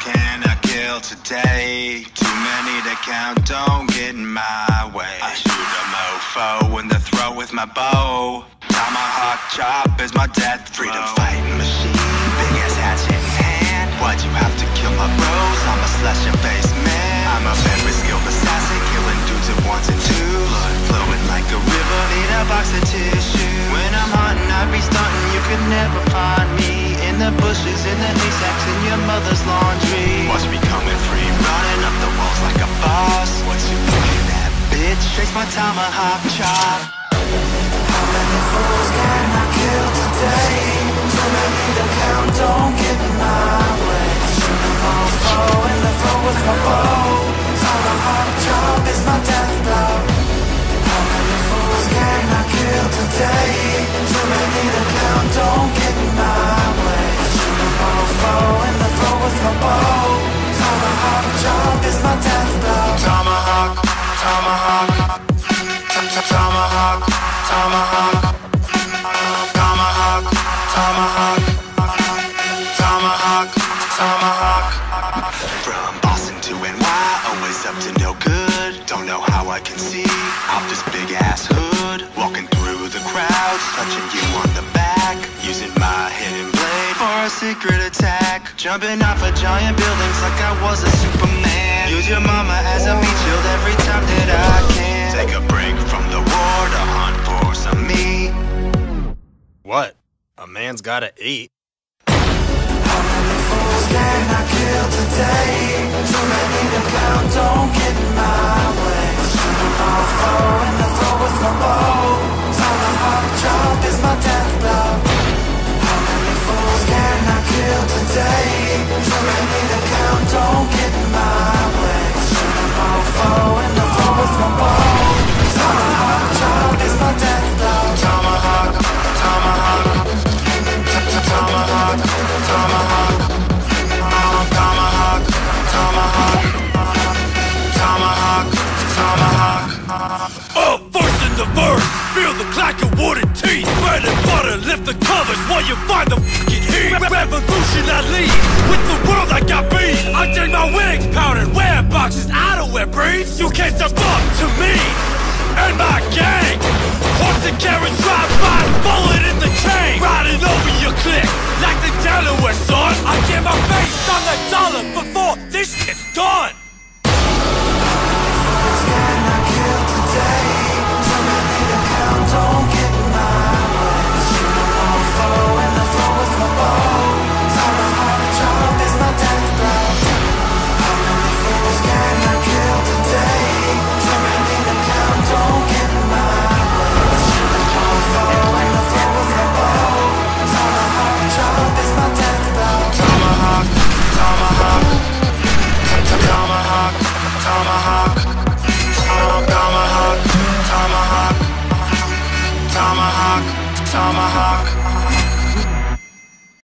can I kill today? Too many to count, don't get in my way. I shoot a mofo in the throat with my bow. Tomahawk chop is my death. Freedom fighting machine, big ass hatchet in hand. Why'd you have to kill my bros? I'm a slash your face man. I'm a very skilled assassin, killing dudes at once and two. Blood flowing like a river, need a box of tissue. When I'm hunting, I be stunting, you could never find me. In the bushes, in the haystacks, in your mother's laundry. Watch me coming free, running up the walls like a boss. What you looking at, bitch? Chase my tomahawk chop. How many fools can I kill today? Too many to count, don't get in my way. Shoot 'em all foe in the throat with my bow. Tomahawk chop is my death blow. How From Boston to NY, always up to no good. Don't know how I can see this big ass hood. Walking through the crowds, touching you on the back, using my hidden blade for a secret attack. Jumping off of giant buildings like I was a Superman. Use your mama as a meat shield every time that I can. Take a break from the war to hunt for some meat. What? A man's gotta eat. Can today? Too many to count, don't in the verse, feel the clack of wooden teeth. Bread and butter, lift the covers while you find the fucking heat. Re- Revolution I lead, with the world I got beat. I take my wings powdered, wear boxes, I don't wear briefs. You can't step up to me and my gang. Horse and carriage drive by, bullet in the chain.